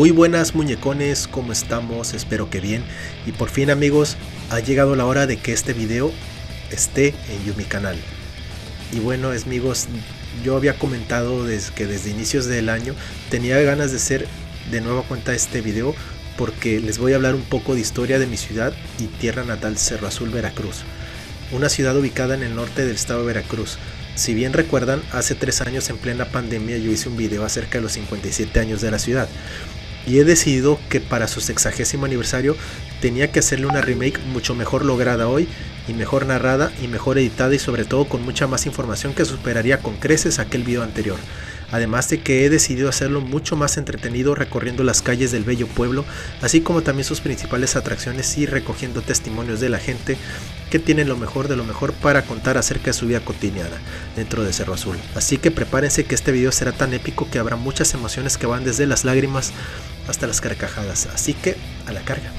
Muy buenas muñecones, ¿cómo estamos? Espero que bien. Y por fin amigos, ha llegado la hora de que este video esté en Yumi canal. Y bueno amigos, yo había comentado desde que desde inicios del año tenía ganas de hacer de nueva cuenta este video porque les voy a hablar un poco de historia de mi ciudad y tierra natal Cerro Azul, Veracruz. Una ciudad ubicada en el norte del estado de Veracruz. Si bien recuerdan, hace tres años en plena pandemia yo hice un video acerca de los 57 años de la ciudad y he decidido que para su sexagésimo aniversario tenía que hacerle una remake mucho mejor lograda hoy y mejor narrada y mejor editada y sobre todo con mucha más información que superaría con creces aquel video anterior. Además de que he decidido hacerlo mucho más entretenido recorriendo las calles del bello pueblo, así como también sus principales atracciones y recogiendo testimonios de la gente que tienen lo mejor de lo mejor para contar acerca de su vida cotidiana dentro de Cerro Azul. Así que prepárense que este video será tan épico que habrá muchas emociones que van desde las lágrimas hasta las carcajadas. Así que a la carga.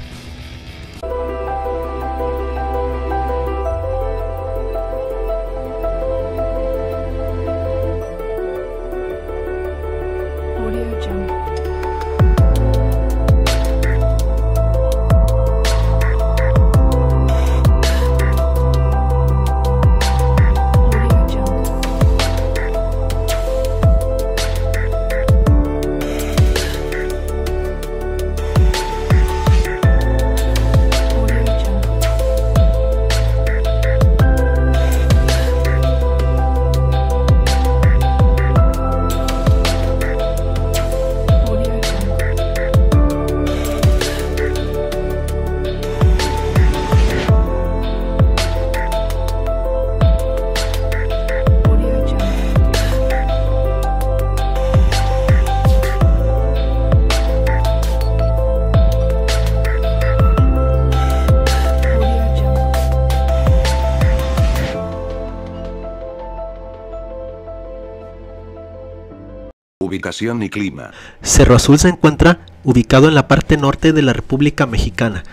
Ubicación y clima. Cerro Azul se encuentra ubicado en la parte norte de la República Mexicana,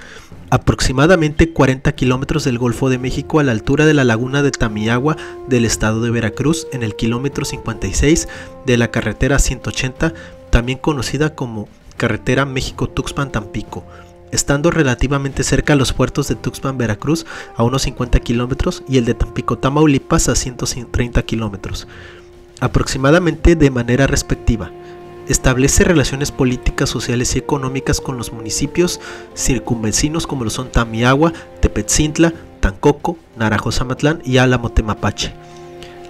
aproximadamente 40 kilómetros del Golfo de México a la altura de la laguna de Tamiagua del estado de Veracruz en el kilómetro 56 de la carretera 180, también conocida como carretera México-Tuxpan-Tampico estando relativamente cerca a los puertos de Tuxpan, Veracruz, a unos 50 kilómetros, y el de Tampico, Tamaulipas, a 130 kilómetros aproximadamente de manera respectiva. Establece relaciones políticas, sociales y económicas con los municipios circunvecinos como lo son Tamiagua, Tepetzintla, Tancoco, Narajosa-Matlán y Álamo Temapache.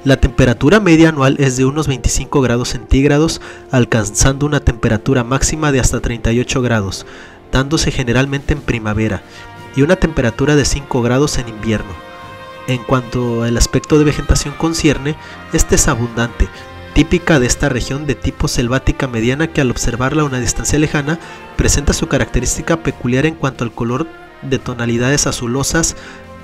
La temperatura media anual es de unos 25 grados centígrados, alcanzando una temperatura máxima de hasta 38 grados, dándose generalmente en primavera, y una temperatura de 5 grados en invierno. En cuanto al aspecto de vegetación concierne, este es abundante, típica de esta región de tipo selvática mediana que al observarla a una distancia lejana presenta su característica peculiar en cuanto al color de tonalidades azulosas.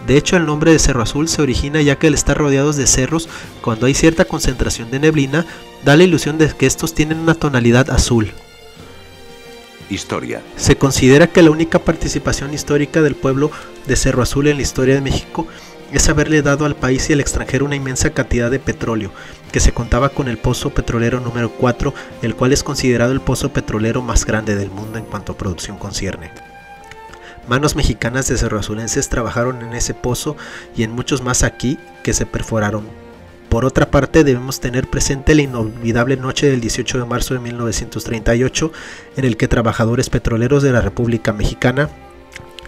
De hecho, el nombre de Cerro Azul se origina ya que al estar rodeados de cerros, cuando hay cierta concentración de neblina, da la ilusión de que estos tienen una tonalidad azul. Historia. Se considera que la única participación histórica del pueblo de Cerro Azul en la historia de México es haberle dado al país y al extranjero una inmensa cantidad de petróleo, que se contaba con el pozo petrolero número 4, el cual es considerado el pozo petrolero más grande del mundo en cuanto a producción concierne. Manos mexicanas de cerroazulenses trabajaron en ese pozo y en muchos más aquí que se perforaron. Por otra parte, debemos tener presente la inolvidable noche del 18 de marzo de 1938, en el que trabajadores petroleros de la República Mexicana,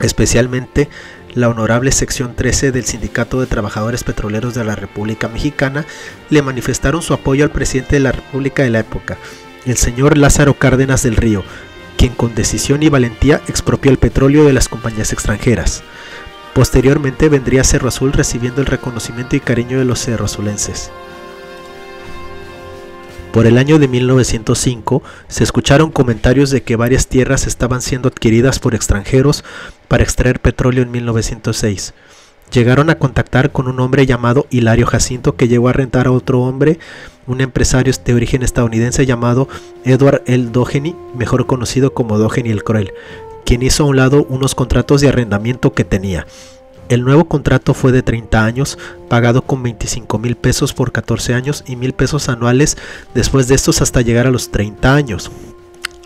especialmente la honorable sección 13 del Sindicato de Trabajadores Petroleros de la República Mexicana le manifestaron su apoyo al presidente de la República de la época, el señor Lázaro Cárdenas del Río, quien con decisión y valentía expropió el petróleo de las compañías extranjeras. Posteriormente vendría Cerro Azul recibiendo el reconocimiento y cariño de los cerroazulenses. Por el año de 1905 se escucharon comentarios de que varias tierras estaban siendo adquiridas por extranjeros para extraer petróleo en 1906. Llegaron a contactar con un hombre llamado Hilario Jacinto que llegó a rentar a otro hombre, un empresario de origen estadounidense llamado Edward L. Doheny, mejor conocido como Doheny el Cruel, quien hizo a un lado unos contratos de arrendamiento que tenía. El nuevo contrato fue de 30 años, pagado con 25 mil pesos por 14 años y mil pesos anuales después de estos hasta llegar a los 30 años.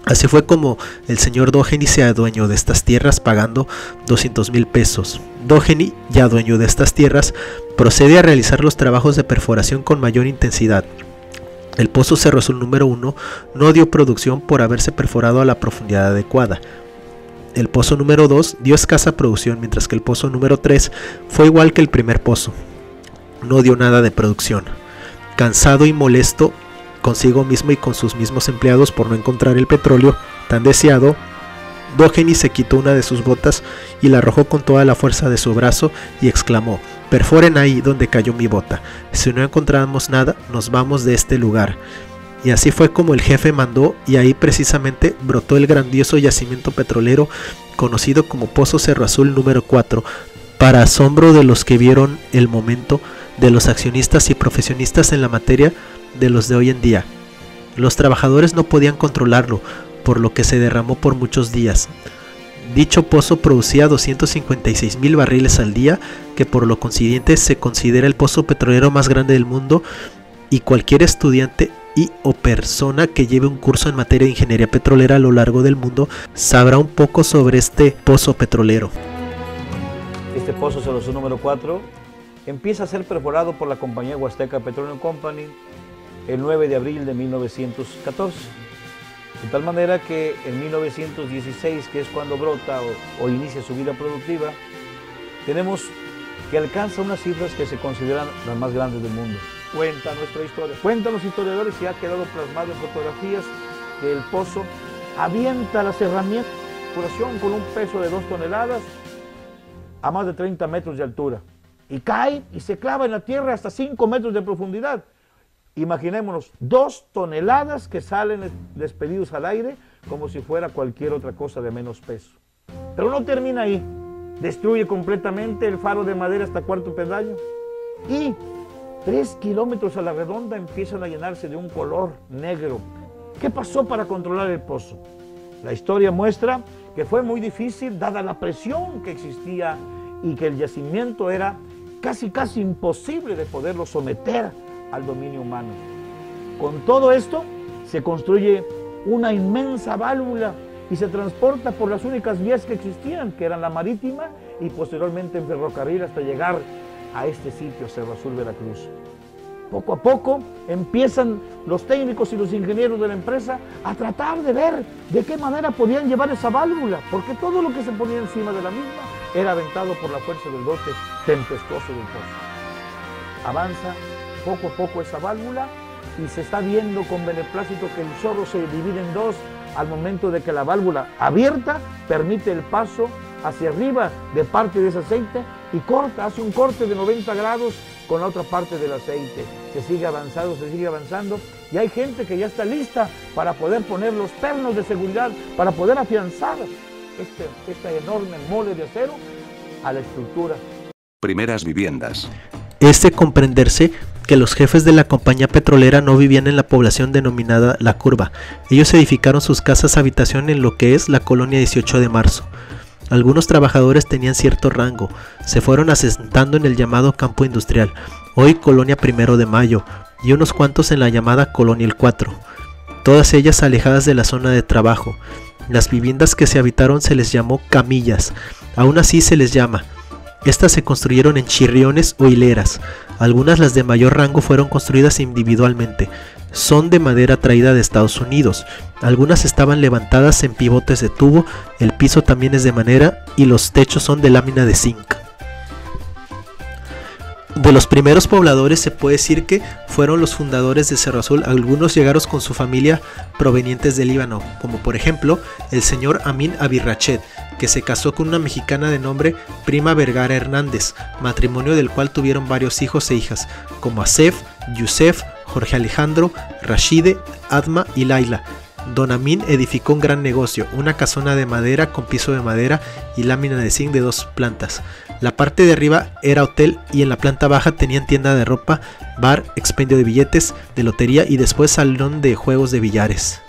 Así fue como el señor Dogeni se adueñó de estas tierras pagando 200 mil pesos. Dogeni, ya dueño de estas tierras, procede a realizar los trabajos de perforación con mayor intensidad. El pozo Cerro Azul número 1 no dio producción por haberse perforado a la profundidad adecuada. El pozo número 2 dio escasa producción, mientras que el pozo número 3 fue igual que el primer pozo. No dio nada de producción. Cansado y molesto, consigo mismo y con sus mismos empleados por no encontrar el petróleo tan deseado, Dogeni se quitó una de sus botas y la arrojó con toda la fuerza de su brazo y exclamó, perforen ahí donde cayó mi bota, si no encontramos nada, nos vamos de este lugar. Y así fue como el jefe mandó y ahí precisamente brotó el grandioso yacimiento petrolero conocido como Pozo Cerro Azul número 4, para asombro de los que vieron el momento, de los accionistas y profesionistas en la materia, de los de hoy en día. Los trabajadores no podían controlarlo, por lo que se derramó por muchos días. Dicho pozo producía 256 mil barriles al día, que por lo consiguiente se considera el pozo petrolero más grande del mundo y cualquier estudiante y o persona que lleve un curso en materia de ingeniería petrolera a lo largo del mundo sabrá un poco sobre este pozo petrolero. Este pozo su número 4 empieza a ser perforado por la compañía Huasteca Petroleum Company el 9 de abril de 1914. De tal manera que en 1916, que es cuando brota o, inicia su vida productiva, tenemos que alcanza unas cifras que se consideran las más grandes del mundo. Cuenta nuestra historia, cuentan los historiadores y ha quedado plasmado en fotografías que el pozo avienta las herramientas de con un peso de dos toneladas a más de 30 metros de altura y cae y se clava en la tierra hasta 5 metros de profundidad. Imaginémonos, dos toneladas que salen despedidos al aire como si fuera cualquier otra cosa de menos peso. Pero no termina ahí. Destruye completamente el faro de madera hasta cuarto pedaño. Y tres kilómetros a la redonda empiezan a llenarse de un color negro. ¿Qué pasó para controlar el pozo? La historia muestra que fue muy difícil dada la presión que existía y que el yacimiento era casi casi imposible de poderlo someter al dominio humano. Con todo esto se construye una inmensa válvula y se transporta por las únicas vías que existían, que eran la marítima y posteriormente en ferrocarril hasta llegar a este sitio, Cerro Azul, Veracruz. Poco a poco empiezan los técnicos y los ingenieros de la empresa a tratar de ver de qué manera podían llevar esa válvula, porque todo lo que se ponía encima de la misma era aventado por la fuerza del golpe tempestuoso del pozo. Avanza poco a poco esa válvula y se está viendo con beneplácito que el chorro se divide en dos al momento de que la válvula abierta permite el paso hacia arriba de parte de ese aceite y corta, hace un corte de 90 grados con la otra parte del aceite. Se sigue avanzando, se sigue avanzando y hay gente que ya está lista para poder poner los pernos de seguridad, para poder afianzar este, esta enorme mole de acero a la estructura. Primeras viviendas. Este comprenderse que los jefes de la compañía petrolera no vivían en la población denominada La Curva. Ellos edificaron sus casas habitación en lo que es la colonia 18 de marzo. Algunos trabajadores tenían cierto rango, se fueron asentando en el llamado campo industrial, hoy colonia primero de mayo, y unos cuantos en la llamada colonia el 4, todas ellas alejadas de la zona de trabajo. Las viviendas que se habitaron se les llamó camillas, aún así se les llama. Estas se construyeron en chirriones o hileras, algunas las de mayor rango fueron construidas individualmente. Son de madera traída de Estados Unidos. Algunas estaban levantadas en pivotes de tubo, el piso también es de madera y los techos son de lámina de zinc. De los primeros pobladores se puede decir que fueron los fundadores de Cerro Azul. Algunos llegaron con su familia provenientes del Líbano, como por ejemplo el señor Amin Abirrachet, que se casó con una mexicana de nombre Prima Vergara Hernández, matrimonio del cual tuvieron varios hijos e hijas, como Asef, Yusef, Jorge Alejandro, Rashide, Adma y Laila. Don Amin edificó un gran negocio, una casona de madera con piso de madera y lámina de zinc de dos plantas. La parte de arriba era hotel y en la planta baja tenían tienda de ropa, bar, expendio de billetes, de lotería y después salón de juegos de billares.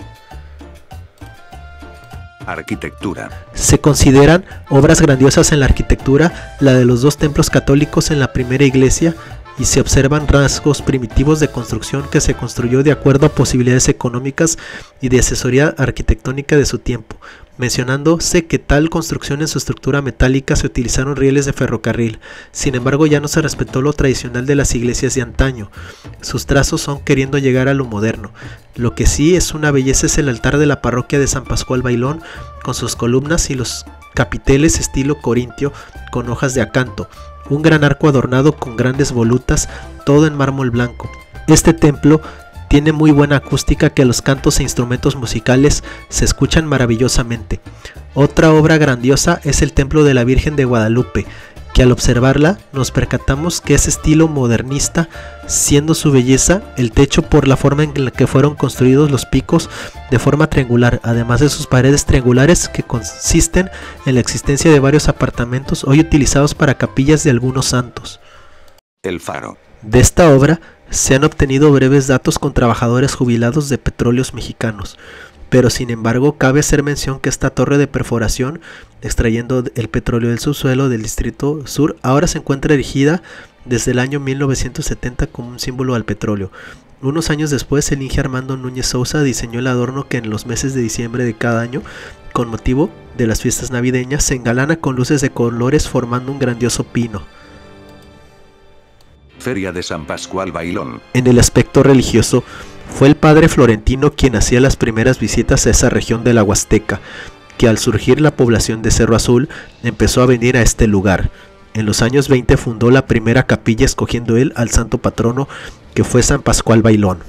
Arquitectura. Se consideran obras grandiosas en la arquitectura la de los dos templos católicos en la primera iglesia y se observan rasgos primitivos de construcción que se construyó de acuerdo a posibilidades económicas y de asesoría arquitectónica de su tiempo, mencionándose que tal construcción en su estructura metálica se utilizaron rieles de ferrocarril. Sin embargo, ya no se respetó lo tradicional de las iglesias de antaño. Sus trazos son queriendo llegar a lo moderno. Lo que sí es una belleza es el altar de la parroquia de San Pascual Bailón, con sus columnas y los capiteles estilo corintio con hojas de acanto, un gran arco adornado con grandes volutas, todo en mármol blanco. Este templo tiene muy buena acústica que los cantos e instrumentos musicales se escuchan maravillosamente. Otra obra grandiosa es el Templo de la Virgen de Guadalupe, que al observarla nos percatamos que es estilo modernista, siendo su belleza el techo por la forma en la que fueron construidos los picos de forma triangular, además de sus paredes triangulares que consisten en la existencia de varios apartamentos hoy utilizados para capillas de algunos santos. El faro. De esta obra se han obtenido breves datos con trabajadores jubilados de petróleos mexicanos pero sin embargo cabe hacer mención que esta torre de perforación extrayendo el petróleo del subsuelo del distrito sur ahora se encuentra erigida desde el año 1970 como un símbolo al petróleo. Unos años después el Inge Armando Núñez Sousa diseñó el adorno que en los meses de diciembre de cada año, con motivo de las fiestas navideñas, se engalana con luces de colores formando un grandioso pino. Feria de San Pascual Bailón. En el aspecto religioso, fue el padre Florentino quien hacía las primeras visitas a esa región de la Huasteca, que al surgir la población de Cerro Azul empezó a venir a este lugar. En los años 20 fundó la primera capilla escogiendo él al santo patrono que fue San Pascual Bailón.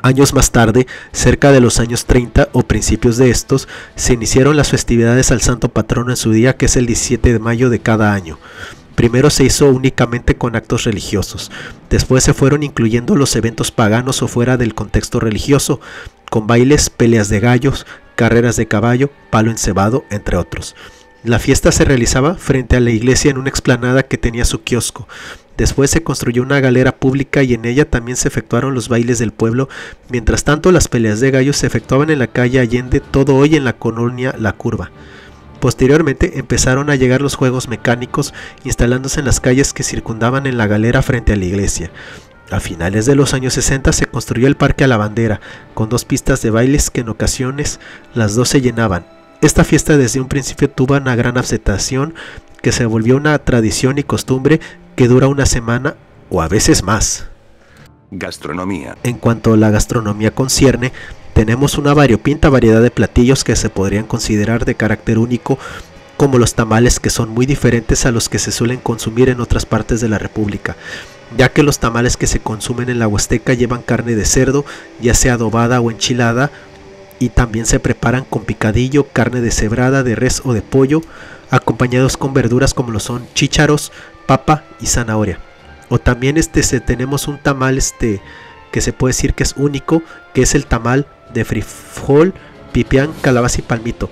Años más tarde, cerca de los años 30 o principios de estos, se iniciaron las festividades al santo patrono en su día que es el 17 de mayo de cada año. Primero se hizo únicamente con actos religiosos, después se fueron incluyendo los eventos paganos o fuera del contexto religioso, con bailes, peleas de gallos, carreras de caballo, palo encebado, entre otros. La fiesta se realizaba frente a la iglesia en una explanada que tenía su kiosco. Después se construyó una galera pública y en ella también se efectuaron los bailes del pueblo. Mientras tanto, las peleas de gallos se efectuaban en la calle Allende, todo hoy en la colonia La Curva. Posteriormente empezaron a llegar los juegos mecánicos instalándose en las calles que circundaban en la galera frente a la iglesia. A finales de los años 60 se construyó el Parque a la Bandera, con dos pistas de bailes que en ocasiones las dos se llenaban. Esta fiesta desde un principio tuvo una gran aceptación que se volvió una tradición y costumbre que dura una semana o a veces más. Gastronomía. En cuanto a la gastronomía concierne, tenemos una variopinta variedad de platillos que se podrían considerar de carácter único, como los tamales que son muy diferentes a los que se suelen consumir en otras partes de la República, ya que los tamales que se consumen en la Huasteca llevan carne de cerdo, ya sea adobada o enchilada, y también se preparan con picadillo, carne deshebrada de res o de pollo, acompañados con verduras como lo son chícharos, papa y zanahoria. O también este tenemos un tamal este que se puede decir que es único, que es el tamal de frijol, pipián, calabaza y palmito.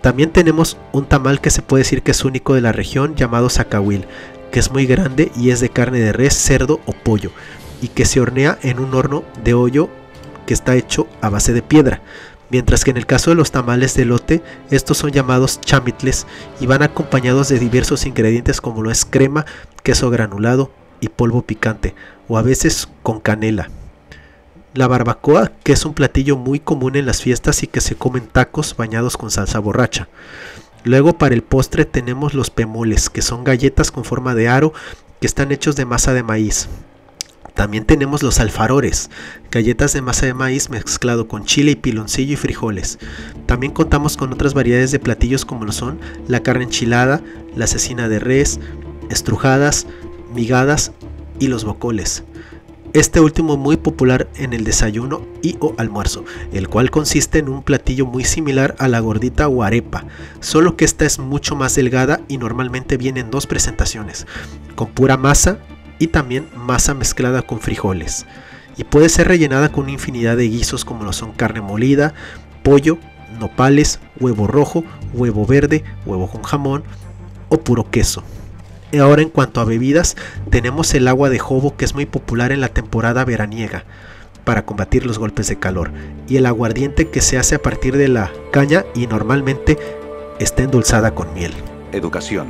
También tenemos un tamal que se puede decir que es único de la región llamado zacahuil, que es muy grande y es de carne de res, cerdo o pollo, y que se hornea en un horno de hoyo que está hecho a base de piedra. Mientras que en el caso de los tamales de lote, estos son llamados chamitles y van acompañados de diversos ingredientes como lo es crema, queso granulado y polvo picante, o a veces con canela. La barbacoa, que es un platillo muy común en las fiestas y que se comen tacos bañados con salsa borracha. Luego para el postre tenemos los pemoles, que son galletas con forma de aro que están hechos de masa de maíz. También tenemos los alfarores, galletas de masa de maíz mezclado con chile y piloncillo y frijoles. También contamos con otras variedades de platillos como lo son la carne enchilada, la cecina de res, estrujadas, migadas y los bocoles este último muy popular en el desayuno y o almuerzo, el cual consiste en un platillo muy similar a la gordita o arepa, solo que esta es mucho más delgada y normalmente viene en dos presentaciones, con pura masa y también masa mezclada con frijoles, y puede ser rellenada con una infinidad de guisos como lo son carne molida, pollo, nopales, huevo rojo, huevo verde, huevo con jamón o puro queso. Ahora en cuanto a bebidas, tenemos el agua de jobo que es muy popular en la temporada veraniega para combatir los golpes de calor y el aguardiente que se hace a partir de la caña y normalmente está endulzada con miel. Educación.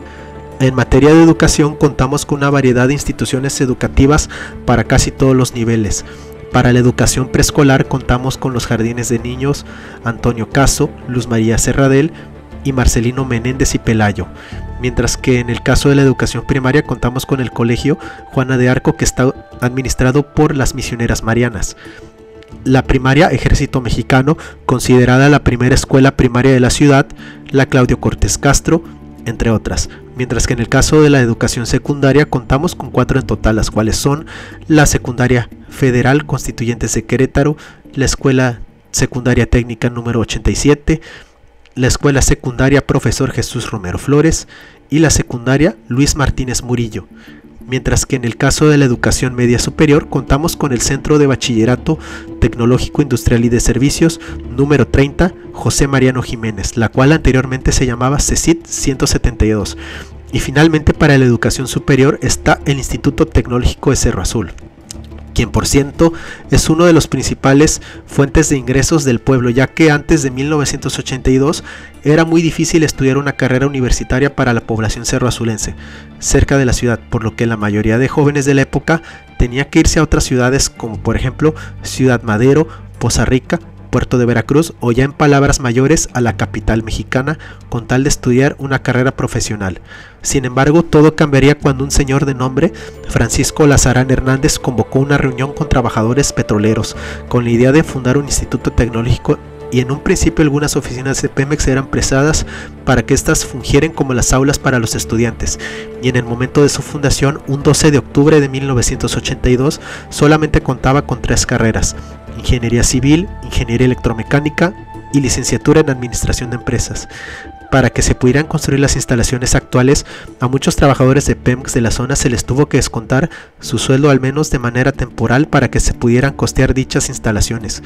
En materia de educación contamos con una variedad de instituciones educativas para casi todos los niveles. Para la educación preescolar contamos con los jardines de niños Antonio Caso, Luz María Serradel y Marcelino Menéndez y Pelayo, mientras que en el caso de la educación primaria contamos con el colegio Juana de Arco que está administrado por las misioneras marianas. La primaria Ejército Mexicano, considerada la primera escuela primaria de la ciudad, la Claudio Cortés Castro, entre otras mientras que en el caso de la educación secundaria contamos con cuatro en total, las cuales son la secundaria federal Constituyentes de Querétaro, la escuela secundaria técnica número 87, la escuela secundaria Profesor Jesús Romero Flores y la secundaria Luis Martínez Murillo mientras que en el caso de la educación media superior contamos con el Centro de Bachillerato Tecnológico Industrial y de Servicios número 30 José Mariano Jiménez, la cual anteriormente se llamaba CECIT 172. Y finalmente para la educación superior está el Instituto Tecnológico de Cerro Azul quien por ciento es uno de los principales fuentes de ingresos del pueblo, ya que antes de 1982 era muy difícil estudiar una carrera universitaria para la población cerroazulense, cerca de la ciudad, por lo que la mayoría de jóvenes de la época tenía que irse a otras ciudades como por ejemplo Ciudad Madero, Poza Rica, Puerto de Veracruz o ya en palabras mayores a la capital mexicana con tal de estudiar una carrera profesional. Sin embargo, todo cambiaría cuando un señor de nombre Francisco Lazarán Hernández convocó una reunión con trabajadores petroleros con la idea de fundar un instituto tecnológico y en un principio algunas oficinas de Pemex eran presadas para que éstas fungieran como las aulas para los estudiantes, y en el momento de su fundación, un 12 de octubre de 1982, solamente contaba con tres carreras, ingeniería civil, ingeniería electromecánica y licenciatura en administración de empresas. Para que se pudieran construir las instalaciones actuales, a muchos trabajadores de Pemex de la zona se les tuvo que descontar su sueldo al menos de manera temporal para que se pudieran costear dichas instalaciones.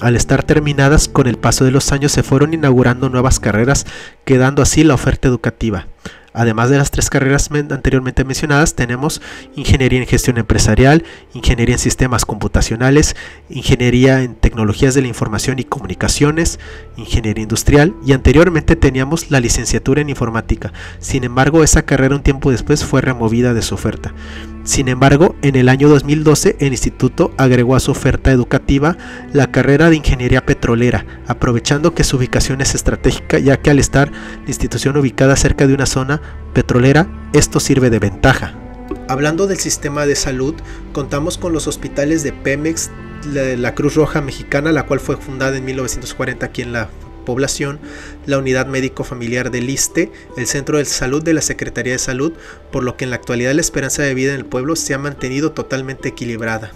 Al estar terminadas, con el paso de los años se fueron inaugurando nuevas carreras, quedando así la oferta educativa. Además de las tres carreras anteriormente mencionadas, tenemos ingeniería en gestión empresarial, ingeniería en sistemas computacionales, ingeniería en tecnologías de la información y comunicaciones, ingeniería industrial y anteriormente teníamos la licenciatura en informática. Sin embargo, esa carrera un tiempo después fue removida de su oferta. Sin embargo, en el año 2012 el instituto agregó a su oferta educativa la carrera de ingeniería petrolera, aprovechando que su ubicación es estratégica ya que al estar la institución ubicada cerca de una zona petrolera, esto sirve de ventaja. Hablando del sistema de salud, contamos con los hospitales de Pemex, la Cruz Roja Mexicana, la cual fue fundada en 1940 aquí en la población, la unidad médico familiar del ISTE, el centro de salud de la Secretaría de Salud, por lo que en la actualidad la esperanza de vida en el pueblo se ha mantenido totalmente equilibrada.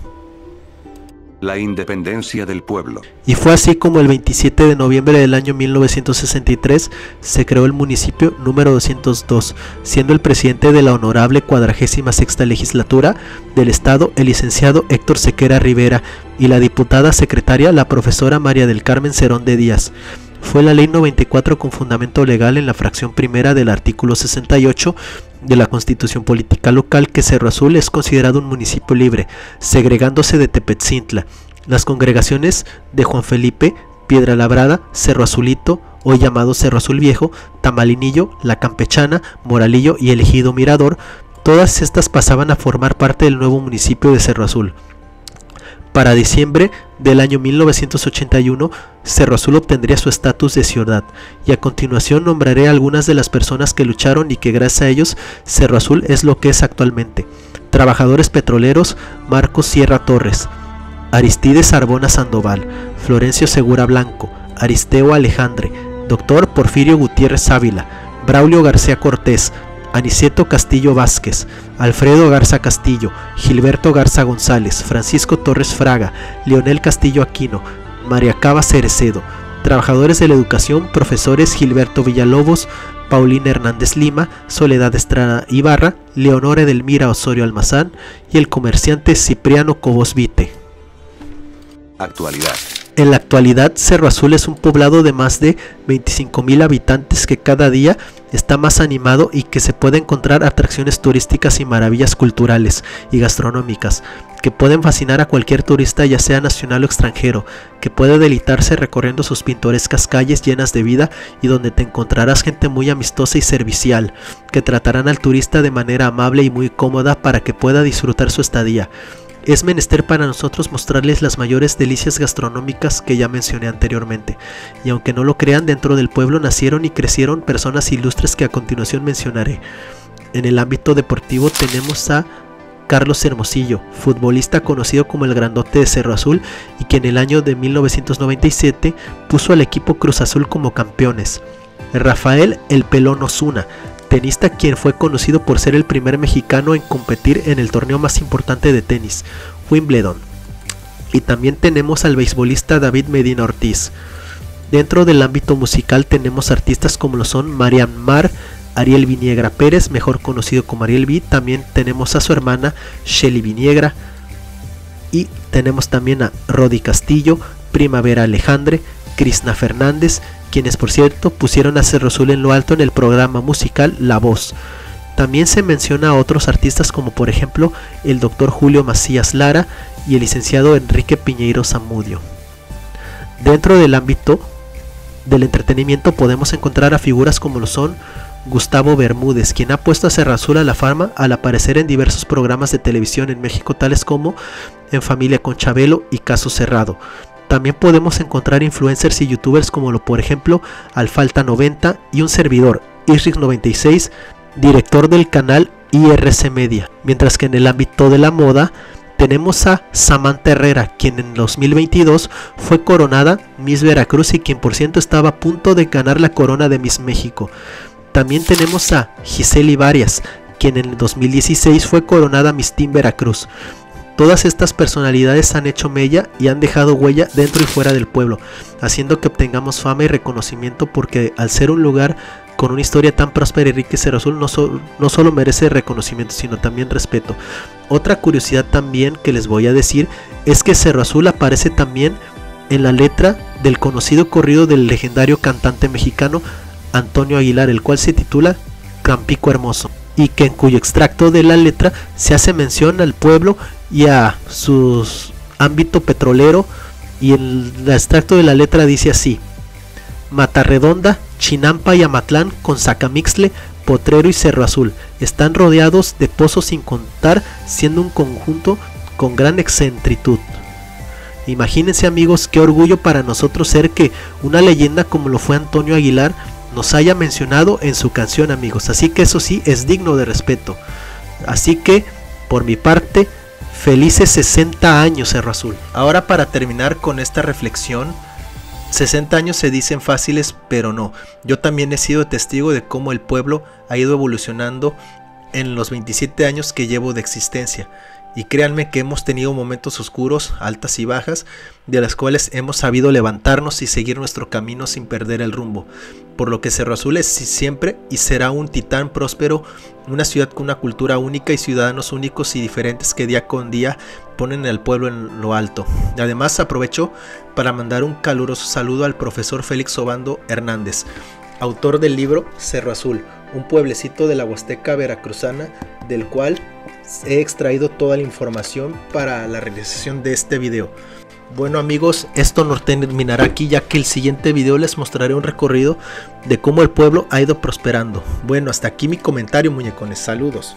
La independencia del pueblo. Y fue así como el 27 de noviembre del año 1963 se creó el municipio número 202, siendo el presidente de la honorable cuadragésima sexta legislatura del estado el licenciado Héctor Sequera Rivera y la diputada secretaria la profesora María del Carmen Cerón de Díaz fue la Ley 94 con fundamento legal en la fracción primera del artículo 68 de la Constitución Política Local que Cerro Azul es considerado un municipio libre, segregándose de Tepetzintla. Las congregaciones de Juan Felipe, Piedra Labrada, Cerro Azulito, hoy llamado Cerro Azul Viejo, Tamalinillo, La Campechana, Moralillo y el Ejido Mirador, todas estas pasaban a formar parte del nuevo municipio de Cerro Azul. Para diciembre del año 1981, Cerro Azul obtendría su estatus de ciudad, y a continuación nombraré algunas de las personas que lucharon y que gracias a ellos Cerro Azul es lo que es actualmente. Trabajadores petroleros Marcos Sierra Torres, Aristides Arbona Sandoval, Florencio Segura Blanco, Aristeo Alejandre, Doctor Porfirio Gutiérrez Ávila, Braulio García Cortés, Aniceto Castillo Vázquez, Alfredo Garza Castillo, Gilberto Garza González, Francisco Torres Fraga, Leonel Castillo Aquino, María Cava Cerecedo, trabajadores de la educación, profesores Gilberto Villalobos, Paulina Hernández Lima, Soledad Estrada Ibarra, Leonora Edelmira Osorio Almazán y el comerciante Cipriano Cobos Vite. Actualidad. En la actualidad, Cerro Azul es un poblado de más de 25.000 habitantes que cada día está más animado y que se puede encontrar atracciones turísticas y maravillas culturales y gastronómicas que pueden fascinar a cualquier turista ya sea nacional o extranjero, que puede deleitarse recorriendo sus pintorescas calles llenas de vida y donde te encontrarás gente muy amistosa y servicial, que tratarán al turista de manera amable y muy cómoda para que pueda disfrutar su estadía. Es menester para nosotros mostrarles las mayores delicias gastronómicas que ya mencioné anteriormente, y aunque no lo crean, dentro del pueblo nacieron y crecieron personas ilustres que a continuación mencionaré. En el ámbito deportivo tenemos a Carlos Hermosillo, futbolista conocido como el Grandote de Cerro Azul y que en el año de 1997 puso al equipo Cruz Azul como campeones. Rafael El Pelón Osuna, tenista quien fue conocido por ser el primer mexicano en competir en el torneo más importante de tenis, Wimbledon. Y también tenemos al beisbolista David Medina Ortiz. Dentro del ámbito musical tenemos artistas como lo son Marian Mar, Ariel Viniegra Pérez, mejor conocido como Ariel V. También tenemos a su hermana Shelly Viniegra. Y tenemos también a Rodi Castillo, Primavera Alejandre, Krishna Fernández, quienes por cierto pusieron a Cerro Azul en lo alto en el programa musical La Voz. También se menciona a otros artistas como por ejemplo el doctor Julio Macías Lara y el licenciado Enrique Piñeiro Zamudio. Dentro del ámbito del entretenimiento podemos encontrar a figuras como lo son Gustavo Bermúdez, quien ha puesto a Cerro Azul a la fama al aparecer en diversos programas de televisión en México tales como En Familia con Chabelo y Caso Cerrado. También podemos encontrar influencers y youtubers como lo por ejemplo Alfalta90 y un servidor, Isrix96, director del canal IRC Media. Mientras que en el ámbito de la moda tenemos a Samantha Herrera, quien en 2022 fue coronada Miss Veracruz y quien por cierto estaba a punto de ganar la corona de Miss México. También tenemos a Giselle Varias, quien en 2016 fue coronada Miss Team Veracruz. Todas estas personalidades han hecho mella y han dejado huella dentro y fuera del pueblo, haciendo que obtengamos fama y reconocimiento porque al ser un lugar con una historia tan próspera y rica Cerro Azul no, no solo merece reconocimiento, sino también respeto. Otra curiosidad también que les voy a decir es que Cerro Azul aparece también en la letra del conocido corrido del legendario cantante mexicano Antonio Aguilar, el cual se titula Campico Hermoso y que en cuyo extracto de la letra se hace mención al pueblo y a su ámbito petrolero y el extracto de la letra dice así Matarredonda, Chinampa y Amatlán con Sacamixle, Potrero y Cerro Azul están rodeados de pozos sin contar siendo un conjunto con gran excentritud. Imagínense amigos qué orgullo para nosotros ser que una leyenda como lo fue Antonio Aguilar nos haya mencionado en su canción amigos. Así que eso sí es digno de respeto. Así que por mi parte, felices 60 años Cerro Azul. Ahora para terminar con esta reflexión, 60 años se dicen fáciles, pero no. Yo también he sido testigo de cómo el pueblo ha ido evolucionando en los 27 años que llevo de existencia. Y créanme que hemos tenido momentos oscuros, altas y bajas, de las cuales hemos sabido levantarnos y seguir nuestro camino sin perder el rumbo. Por lo que Cerro Azul es siempre y será un titán próspero, una ciudad con una cultura única y ciudadanos únicos y diferentes que día con día ponen al pueblo en lo alto. Además aprovecho para mandar un caluroso saludo al profesor Félix Obando Hernández, autor del libro Cerro Azul, un pueblecito de la Huasteca Veracruzana, del cual he extraído toda la información para la realización de este video. Bueno amigos, esto no terminará aquí ya que el siguiente video les mostraré un recorrido de cómo el pueblo ha ido prosperando. Bueno, hasta aquí mi comentario muñecones, saludos.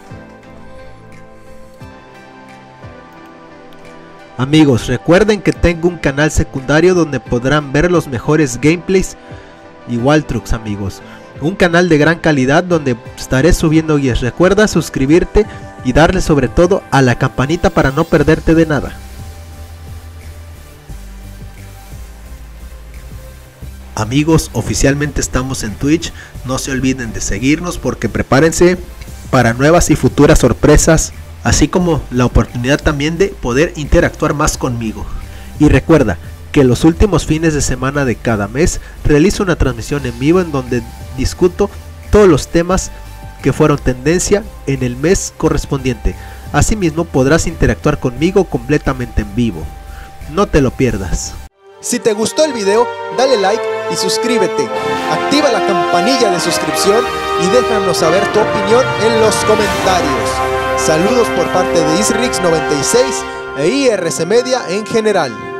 Amigos, recuerden que tengo un canal secundario donde podrán ver los mejores gameplays igual trucks amigos. Un canal de gran calidad donde estaré subiendo guías. Recuerda suscribirte y darle sobre todo a la campanita para no perderte de nada. Amigos, oficialmente estamos en Twitch, no se olviden de seguirnos porque prepárense para nuevas y futuras sorpresas, así como la oportunidad también de poder interactuar más conmigo. Y recuerda que los últimos fines de semana de cada mes realizo una transmisión en vivo en donde discuto todos los temas que fueron tendencia en el mes correspondiente. Asimismo podrás interactuar conmigo completamente en vivo. No te lo pierdas. Si te gustó el video, dale like y suscríbete. Activa la campanilla de suscripción y déjanos saber tu opinión en los comentarios. Saludos por parte de Isrix96 e IRC Media en general.